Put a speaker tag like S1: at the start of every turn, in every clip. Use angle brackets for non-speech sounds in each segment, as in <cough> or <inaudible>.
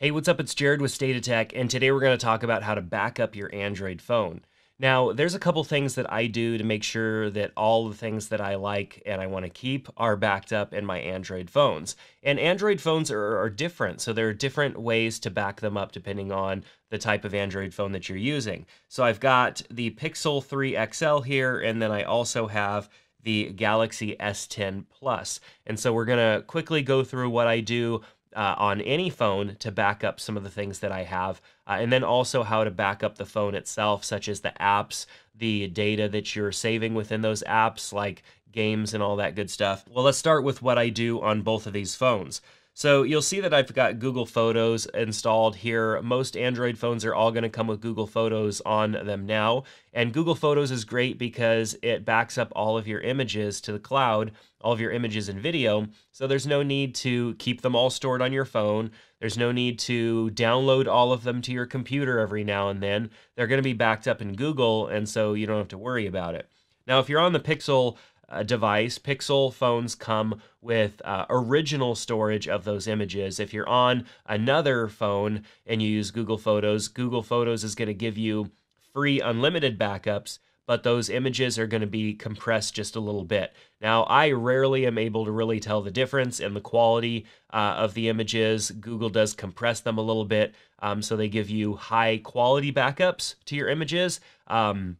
S1: Hey, what's up? It's Jerad with State Tech, and today we're going to talk about how to back up your Android phone. Now, there's a couple things that I do to make sure that all the things that I like and I want to keep are backed up in my Android phones. And Android phones are, are, different, so there are different ways to back them up depending on the type of Android phone that you're using. So I've got the Pixel 3 XL here, and then I also have the Galaxy S10 Plus. And so we're going to quickly go through what I do uh, on any phone to back up some of the things that I have, uh, and then also how to back up the phone itself, such as the apps, the data that you're saving within those apps, like games and all that good stuff. Well, let's start with what I do on both of these phones. So you'll see that I've got Google Photos installed here. Most Android phones are all going to come with Google Photos on them now. And Google Photos is great because it backs up all of your images to the cloud, all of your images and video. So there's no need to keep them all stored on your phone. There's no need to download all of them to your computer every now and then. They're going to be backed up in Google, and so you don't have to worry about it. Now, if you're on the Pixel uh, device, Pixel phones come with uh, original storage of those images. If you're on another phone and you use Google Photos, Google Photos is going to give you free unlimited backups, but those images are going to be compressed just a little bit. Now, I rarely am able to really tell the difference in the quality uh, of the images. Google does compress them a little bit, um, so they give you high quality backups to your images. Um,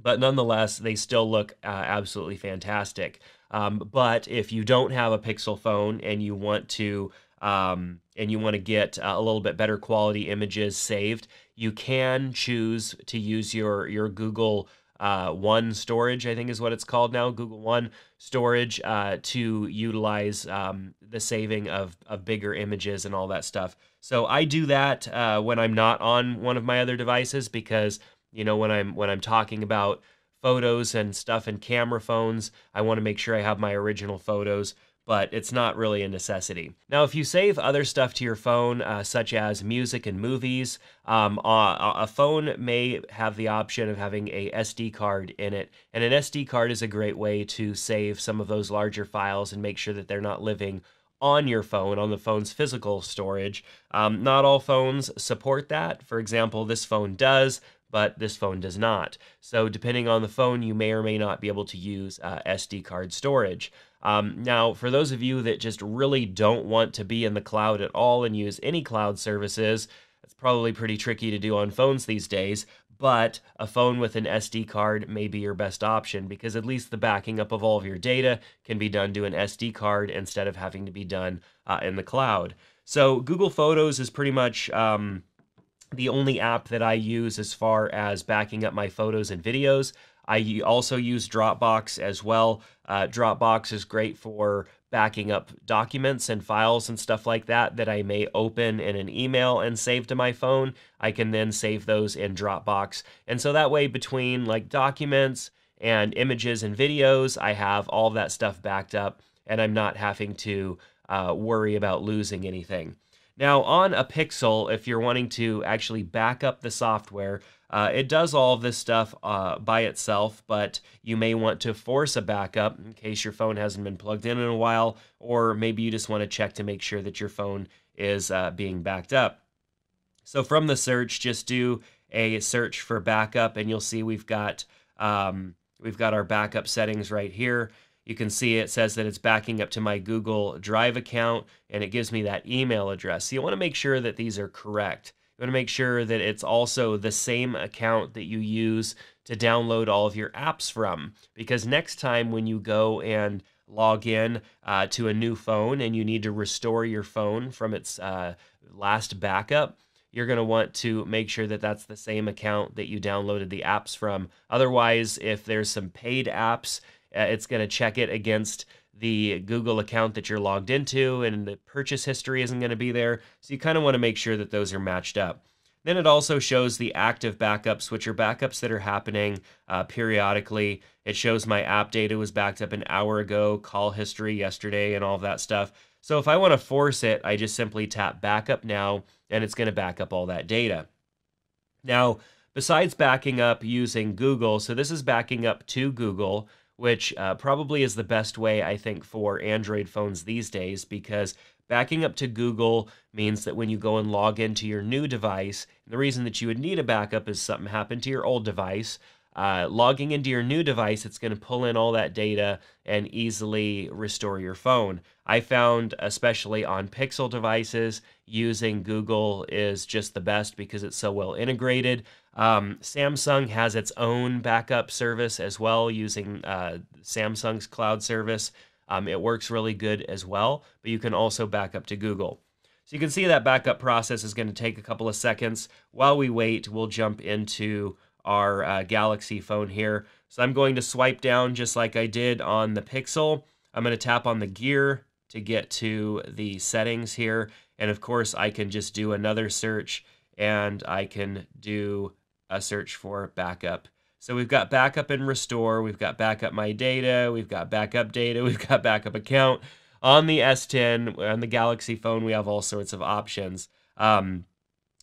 S1: but nonetheless, they still look uh, absolutely fantastic. Um, but if you don't have a Pixel phone and you want to um, and you want to get uh, a little bit better quality images saved, you can choose to use your your Google uh, One storage, I think is what it's called now, Google One storage, uh, to utilize um, the saving of, of bigger images and all that stuff. So I do that uh, when I'm not on one of my other devices because you know when i'm when i'm talking about photos and stuff and camera phones i want to make sure i have my original photos but it's not really a necessity. Now, if you save other stuff to your phone, uh, such as music and movies, um, a, a phone may have the option of having a SD card in it. And an SD card is a great way to save some of those larger files and make sure that they're not living on your phone, on the phone's physical storage. Um, not all phones support that. For example, this phone does, but this phone does not. So depending on the phone, you may or may not be able to use uh, SD card storage. Um, now, for those of you that just really don't want to be in the cloud at all and use any cloud services, it's probably pretty tricky to do on phones these days, but a phone with an SD card may be your best option because at least the backing up of all of your data can be done to an SD card instead of having to be done uh, in the cloud. So Google Photos is pretty much um, the only app that I use as far as backing up my photos and videos. I also use Dropbox as well. Uh, Dropbox is great for backing up documents and files and stuff like that that I may open in an email and save to my phone. I can then save those in Dropbox. And so that way, between like documents and images and videos, I have all that stuff backed up and I'm not having to uh, worry about losing anything. Now, on a Pixel, if you're wanting to actually back up the software, uh, it does all of this stuff uh, by itself, but you may want to force a backup in case your phone hasn't been plugged in in a while, or maybe you just want to check to make sure that your phone is uh, being backed up. So from the search, just do a search for backup, and you'll see we've got um, we've got our backup settings right here you can see it says that it's backing up to my Google Drive account and it gives me that email address. So you want to make sure that these are correct. You want to make sure that it's also the same account that you use to download all of your apps from. Because next time when you go and log in uh, to a new phone and you need to restore your phone from its uh, last backup, you're going to want to make sure that that's the same account that you downloaded the apps from. Otherwise, if there's some paid apps uh, it's going to check it against the Google account that you're logged into, and the purchase history isn't going to be there. So you kind of want to make sure that those are matched up. Then it also shows the active backups, which are backups that are happening uh, periodically. It shows my app data was backed up an hour ago, call history yesterday, and all of that stuff. So if I want to force it, I just simply tap backup now, and it's going to back up all that data. Now, besides backing up using Google, so this is backing up to Google, which uh, probably is the best way, I think, for Android phones these days because backing up to Google means that when you go and log into your new device, the reason that you would need a backup is something happened to your old device. Uh, logging into your new device, it's going to pull in all that data and easily restore your phone. I found, especially on Pixel devices, using Google is just the best because it's so well integrated. Um, Samsung has its own backup service as well using uh, Samsung's cloud service. Um, it works really good as well, but you can also back up to Google. So you can see that backup process is going to take a couple of seconds. While we wait, we'll jump into our uh, Galaxy phone here. So I'm going to swipe down just like I did on the Pixel. I'm going to tap on the gear to get to the settings here. And of course, I can just do another search and I can do a search for backup. So we've got backup and restore, we've got backup my data, we've got backup data, <laughs> we've got backup account. On the S10, on the Galaxy phone, we have all sorts of options. Um,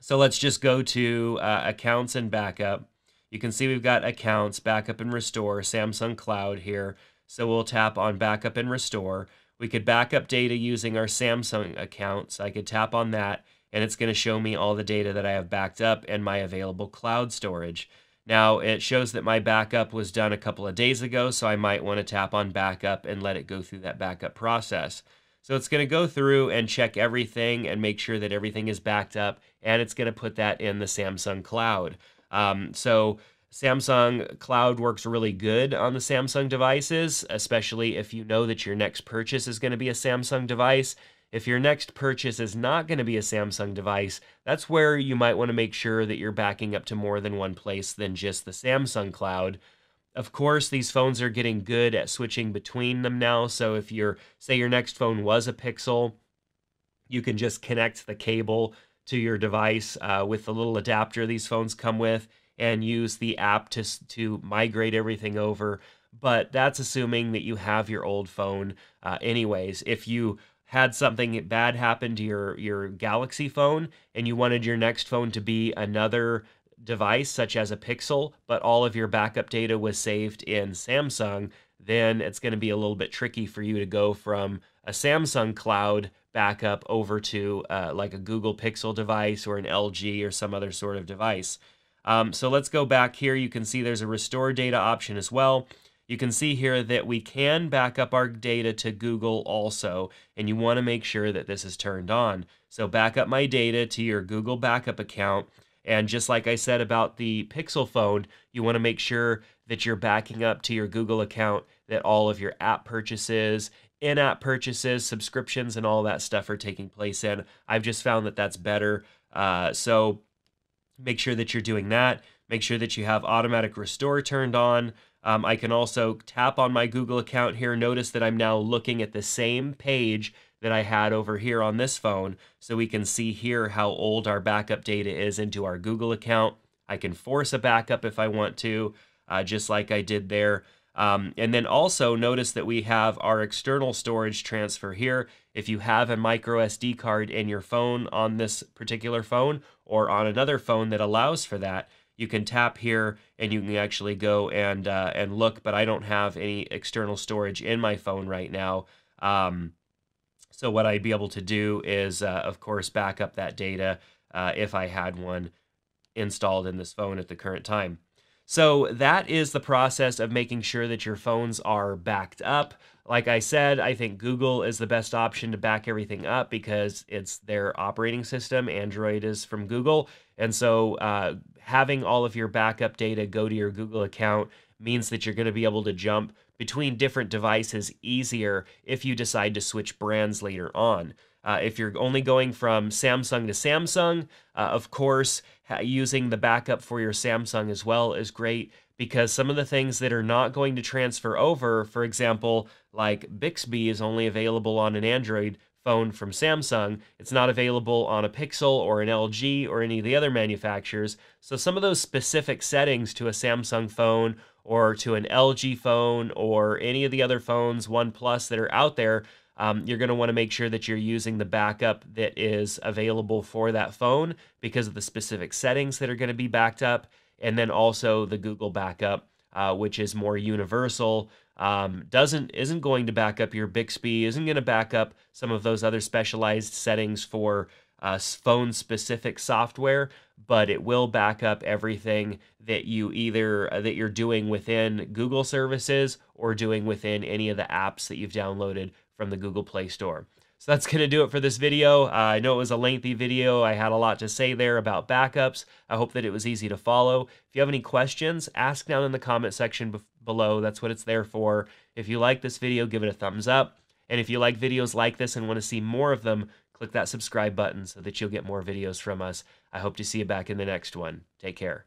S1: so let's just go to uh, accounts and backup. You can see we've got accounts, backup and restore, Samsung Cloud here. So we'll tap on backup and restore. We could backup data using our Samsung accounts. I could tap on that and it's going to show me all the data that I have backed up and my available cloud storage. Now it shows that my backup was done a couple of days ago, so I might want to tap on backup and let it go through that backup process. So it's going to go through and check everything and make sure that everything is backed up, and it's going to put that in the Samsung cloud. Um, so Samsung Cloud works really good on the Samsung devices, especially if you know that your next purchase is going to be a Samsung device. If your next purchase is not going to be a Samsung device, that's where you might want to make sure that you're backing up to more than one place than just the Samsung Cloud. Of course, these phones are getting good at switching between them now. So if you're, say, your next phone was a Pixel, you can just connect the cable to your device uh, with the little adapter these phones come with and use the app to, to migrate everything over. But that's assuming that you have your old phone uh, anyways. If you had something bad happen to your your Galaxy phone and you wanted your next phone to be another device such as a Pixel, but all of your backup data was saved in Samsung, then it's going to be a little bit tricky for you to go from a Samsung cloud backup over to uh, like a Google Pixel device or an LG or some other sort of device. Um, so let's go back here. You can see there's a restore data option as well. You can see here that we can back up our data to Google also, and you want to make sure that this is turned on. So back up my data to your Google backup account. And just like I said about the Pixel phone, you want to make sure that you're backing up to your Google account, that all of your app purchases, in app purchases, subscriptions, and all that stuff are taking place in. I've just found that that's better. Uh, so make sure that you're doing that. Make sure that you have automatic restore turned on. Um, I can also tap on my Google account here. Notice that I'm now looking at the same page that I had over here on this phone. So we can see here how old our backup data is into our Google account. I can force a backup if I want to, uh, just like I did there. Um, and then also notice that we have our external storage transfer here. If you have a micro SD card in your phone on this particular phone or on another phone that allows for that, you can tap here and you can actually go and uh, and look. But I don't have any external storage in my phone right now. Um, so what I'd be able to do is, uh, of course, back up that data uh, if I had one installed in this phone at the current time. So that is the process of making sure that your phones are backed up. Like I said, I think Google is the best option to back everything up because it's their operating system. Android is from Google. And so uh, having all of your backup data go to your Google account means that you're going to be able to jump between different devices easier if you decide to switch brands later on. Uh, if you're only going from Samsung to Samsung, uh, of course, using the backup for your Samsung as well is great because some of the things that are not going to transfer over, for example, like Bixby is only available on an Android phone from Samsung. It's not available on a Pixel or an LG or any of the other manufacturers. So some of those specific settings to a Samsung phone or to an LG phone or any of the other phones, OnePlus that are out there, um, you're going to want to make sure that you're using the backup that is available for that phone because of the specific settings that are going to be backed up, and then also the Google backup, uh, which is more universal. um, doesn't isn't going to back up your Bixby, isn't going to back up some of those other specialized settings for uh, phone specific software, but it will back up everything that you either uh, that you're doing within Google services or doing within any of the apps that you've downloaded from the Google Play Store. So that's going to do it for this video. Uh, I know it was a lengthy video. I had a lot to say there about backups. I hope that it was easy to follow. If you have any questions, ask down in the comment section below. That's what it's there for. If you like this video, give it a thumbs up. And if you like videos like this and want to see more of them, click that subscribe button so that you'll get more videos from us. I hope to see you back in the next one. Take care.